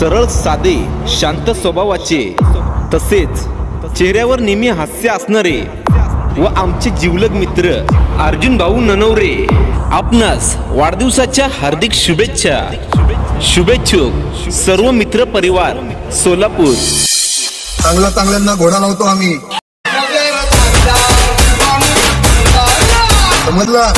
सरळ साधे शांत स्वभावाचे. तसेच चेहऱ्यावर नेहमी हास्य असणारे व आमचे जिवलग मित्र अर्जुन भाऊ ननवरे. आपणास वाढदिवसाच्या हार्दिक शुभेच्छा. शुभेच्छुक सर्व मित्र परिवार सोलापूर. चांगल्या चांगल्यांना घोडा लावतो आम्ही. समजला?